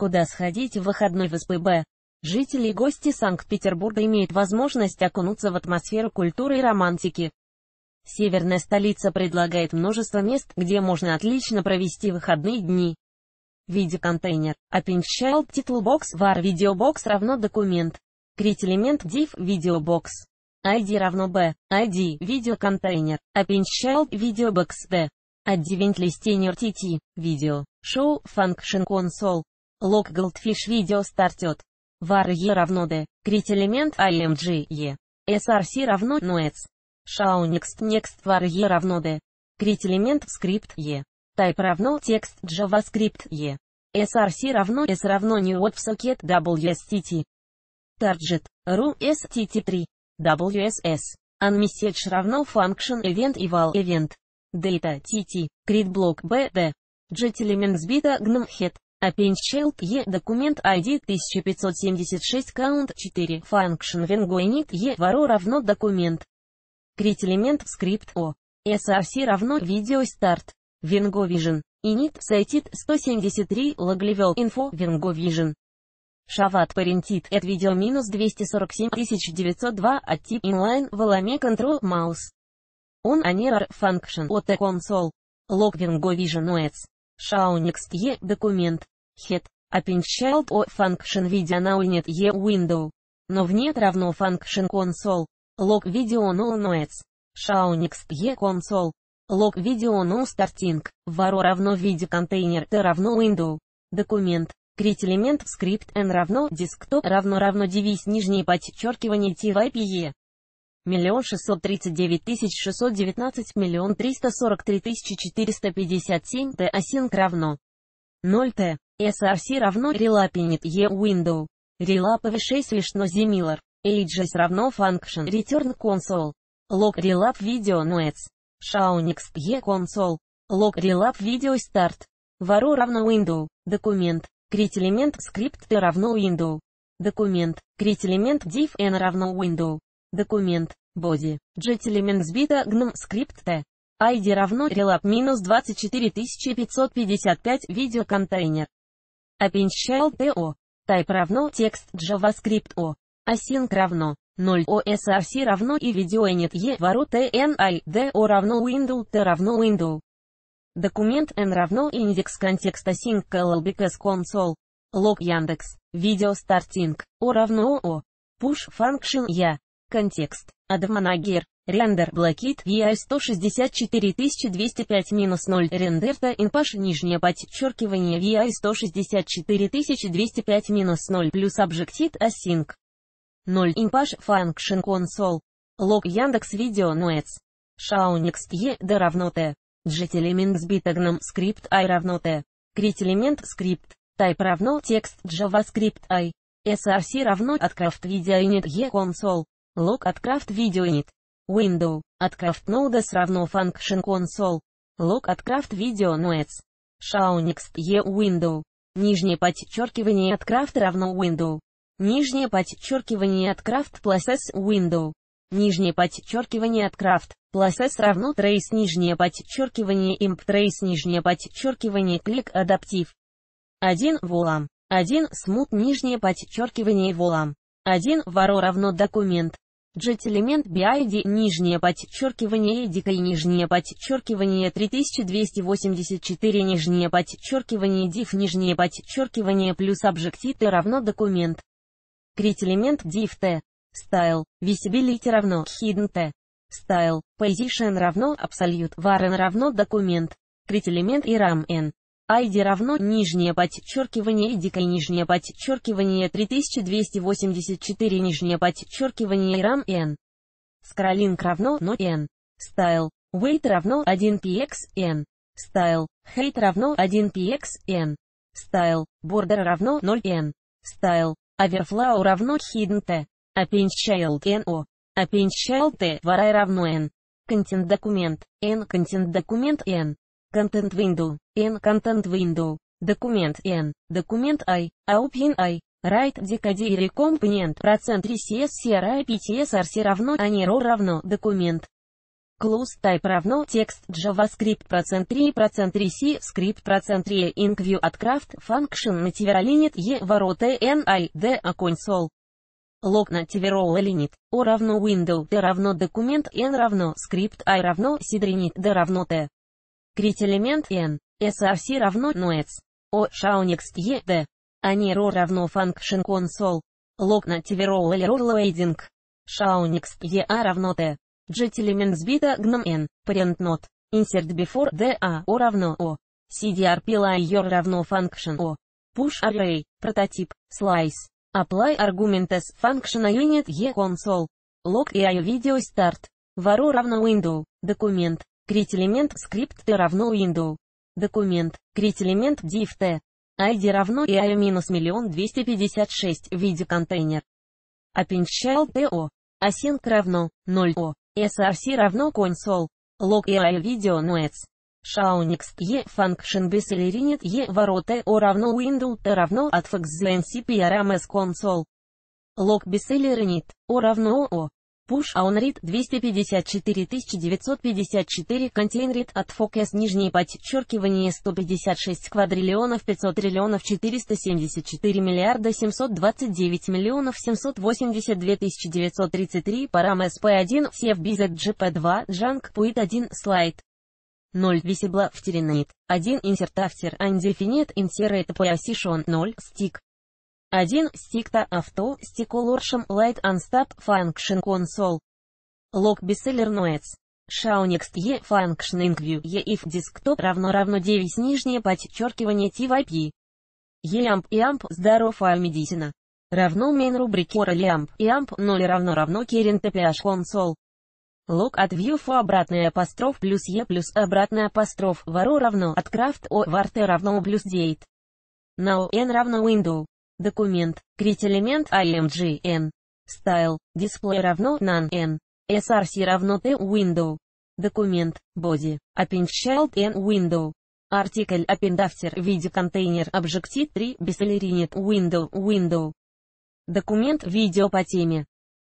Куда сходить в выходной в СПБ? Жители и гости Санкт-Петербурга имеют возможность окунуться в атмосферу культуры и романтики. Северная столица предлагает множество мест, где можно отлично провести выходные дни. Видеоконтейнер. Append Child Title Box var Videobox равно документ. Create элемент div Videobox. ID равно B. ID Видеоконтейнер. Append Child Videobox D. Advent Listener TT. Видео. Show Function Console. Log Goldfish Video Started. var E равно D. Create элемент img E. src равно noets. Show next next var E равно D. Create элемент скрипт E. Type равно текст JavaScript E. src равно s равно new WebSocket WSTT. Target, ru STT3, WSS. Unmessage равно function event eval event. Data TT, create block BD. Jet element сбита gnome head. Append child E документ ID 1576 count 4 function vengo init E варо равно документ. Create элемент скрипт O. src равно видео старт. Vision. Init Cited 173 Loglevel Info Vengo Vision. Шават Парентит от видео минус 247902 от тип inline Воламе Control Mouse. Он Anerar Function от Console. Log Vision OS. Next E документ. Head. Append Child O Function Video Now нет E Window. Но в нет равно Function Console. Log Video No Noise. Show Next E Console. Log видео no starting, var равно виде контейнер t равно window. Документ. Create элемент скрипт n равно desktop равно равно девиз нижнее подчеркивание type Миллион шестьсот тридцать девять тысяч шестьсот девятнадцать миллион триста сорок три тысячи четыреста пятьдесят семь t async равно 0 t src равно relapinit e window relap v6 лишно zimilar ages равно function return console log relap video noets Shaunix E console. Log relap видео старт. Вару равно window. Документ. Create элемент скрипт T равно window. Документ. Create элемент div n равно window. Документ. Body. Jet элемент сбита gnome скрипт T. ID равно relap минус 24555 видеоконтейнер. Child TO. Type равно текст JavaScript O. Async равно 0 OSRC равно и видеоинет E ворот TNI D O равно window T равно window. Документ N равно индекс контекста sync LLBKS console. Лог Яндекс. Видео стартинг. O равно O. Push function Я. Контекст. Адманагер. Рендер блокит VI 164205 минус 0 рендерта инпаш нижнее подчеркивание VI 164205 минус 0 плюс объектит async. 0 Impage Function Console. Лог Яндекс Видео Noets. Shaunix E D равно T. Jet элемент с битогном скрипт I равно T. Крит элемент скрипт. Type равно текст JavaScript I. src равно Atcraft Video Init E Console. Лог Atcraft Video Init. Window. Atcraft Nodes равно Function Console. Лог Atcraft Video Noets. Shaunix E Window. Нижнее подчеркивание Atcraft равно Window. Нижнее подчеркивание от Craft Process Window. Нижнее подчеркивание от Craft Process равно Trace нижнее подчеркивание Imp Trace нижнее подчеркивание Click Адаптив. 1 Волам. 1 Smooth нижнее подчеркивание Волам. 1 Варо равно документ. Jet элемент BID нижнее подчеркивание Edicai нижнее подчеркивание 3284 нижнее подчеркивание div нижнее подчеркивание плюс объектив равно документ. Create элемент div t. Style. Visibility равно hidden t. Style. Position равно absolute var n равно документ. Create элемент и ram n. ID равно нижнее подчеркивание идика нижнее подчеркивание 3284 нижнее подчеркивание ram n. Scrolling равно no n. Style. Weight равно 1px n. Style. Height равно 1px n. Style. Border равно 0 n. Style. Overflow равно hidden t. Append child no. Append child t варай равно n. Content документ, n content документ n. Content window, n content window. Документ n. Документ i, open i. Write decodere компонент процент RCS CRI PTS RC равно ANERO равно документ. Close type равно текст JavaScript процент 3 процент 3 C скрипт процент 3 IncView от Craft function native limit E ворота NI D а console. Log native roll limit O равно window T равно документ N равно скрипт I равно seed D равно T. Крит элемент N. src равно noets. O shaunext E D. Они ро равно function console. Log native roll или loading. Shaunext E A равно T. Jet element сбита гном n, parent not, insert before d a o равно o, cdrp layer равно function o, push array, прототип, slice, apply argument as function unit e console, log io video start, var равно window, документ, create элемент скрипт t равно window, документ, create элемент div t, id равно минус миллион двести пятьдесят шесть, виде контейнер. Append child to, async равно 0 o. src равно console. Log AI video noets. Shaunext e function беселеринит e ворота o равно window t равно atfx ncp rms console. Log беселеринит o равно o. Push on read 254954 контейнрит от focus нижнее подчеркивание 156 квадриллионов 500 триллионов 474 миллиарда 729 миллионов 782 933 парам SP1 сев bizet GP2 Junk Puit 1 слайд. 0 visible втеринейт. 1 insert after undefinite insert position 0 stick 1. Стикта авто, стиколоршем, light unstop, function console. Log bestseller noets. Shaunext e function incview e if desktop равно равно 9 нижнее подчеркивание TYP. EAMP и AMP здоров медицина. Равно main рубрики or LAMP и AMP 0 равно равно current APH console. Log от view for обратный апостроф плюс e плюс обратный апостроф вару равно от craft o var равно плюс date. Now n равно window. Документ. Крит элемент img n. Style. Display равно none n. src равно t window. Документ. Body. Append child n window. Артикль append after виде контейнер Objective 3 беселеринит window window. Документ видео по теме.